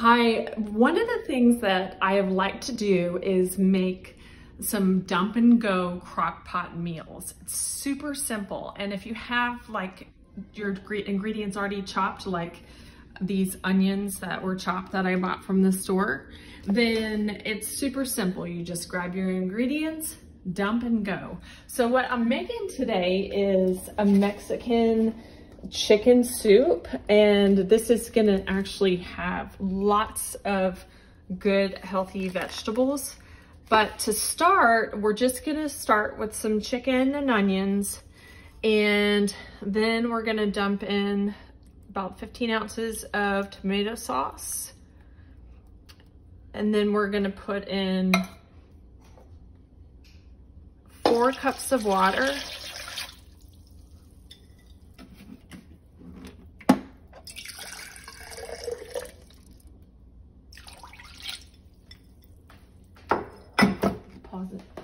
Hi, one of the things that I have liked to do is make some dump and go crock pot meals. It's super simple. And if you have like your ingredients already chopped, like these onions that were chopped that I bought from the store, then it's super simple. You just grab your ingredients, dump and go. So what I'm making today is a Mexican chicken soup and this is gonna actually have lots of good healthy vegetables. But to start, we're just gonna start with some chicken and onions and then we're gonna dump in about 15 ounces of tomato sauce. And then we're gonna put in four cups of water pause it.